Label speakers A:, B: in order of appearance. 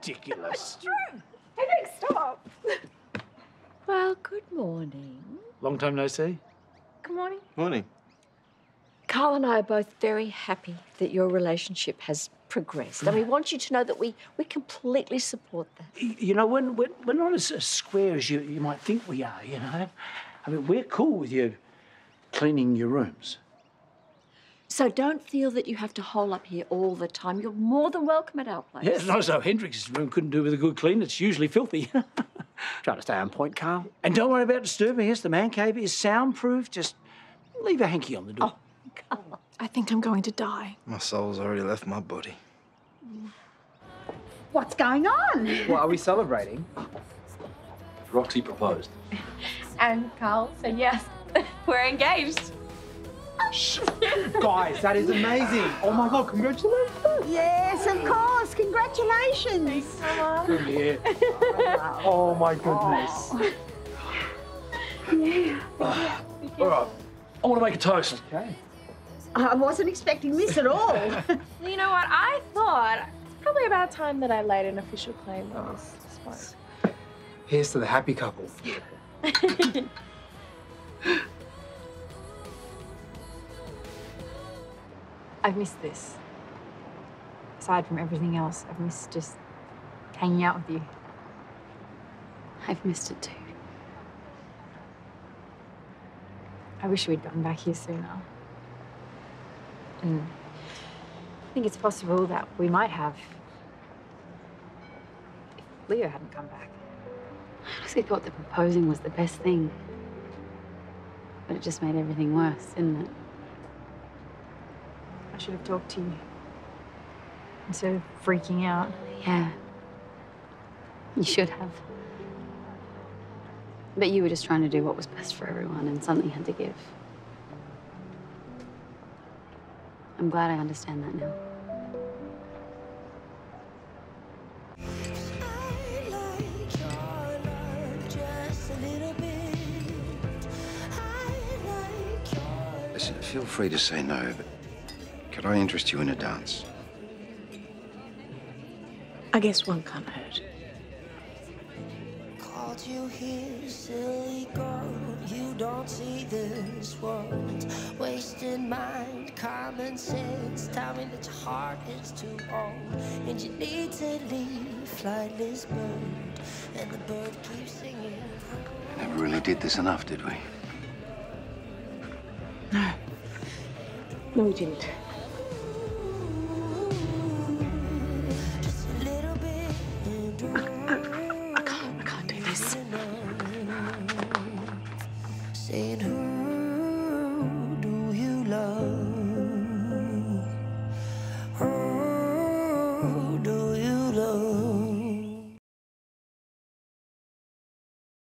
A: ridiculous.
B: Hendrix, stop.
C: Well, good morning.
A: Long time no see.
B: Good morning.
D: Morning.
C: Karl and I are both very happy that your relationship has progressed. And we want you to know that we, we completely support that.
A: You know, when we're, we're not as, as square as you, you might think we are, you know. I mean, we're cool with you cleaning your rooms.
C: So don't feel that you have to hole up here all the time. You're more than welcome at our place.
A: Yeah, it's not as though Hendrix's room couldn't do with a good clean. It's usually filthy. Try to stay on point, Karl. And don't worry about disturbing us. The man cave is soundproof. Just leave a hanky on the door. Oh, Karl.
B: I think I'm going to die.
D: My soul's already left my body.
E: What's going on?
F: What are we celebrating?
G: Roxy proposed.
B: And Carl said yes. We're engaged.
F: Guys, that is amazing. Oh my god, congratulations.
E: Yes, of course. Congratulations.
A: Yeah.
F: Oh my goodness. Oh.
A: All right. I want to make a toast.
F: Okay.
E: I wasn't expecting this at all.
B: You know what? I thought it's probably about time that I laid an official claim on this spot.
F: Here's to the happy couple.
H: I've missed this. Aside from everything else, I've missed just hanging out with you.
I: I've missed it too.
H: I wish we'd gotten back here sooner. And I think it's possible that we might have if Leo hadn't come back.
I: I honestly thought that proposing was the best thing. But it just made everything worse, didn't it?
H: I should have talked to you instead of freaking out.
I: Yeah. You should have. But you were just trying to do what was best for everyone, and something had to give. I'm glad I understand that now.
G: Listen, feel free to say no, but could I interest you in a dance?
B: I guess one can't hurt.
J: Called you here, silly girl. You don't see this world. Wasting mind, common sense. Tell me that your heart is too old. And you need to leave, flightless bird. And the bird keeps singing.
G: Never really did this enough, did we?
B: No. No, we didn't.
J: Saying,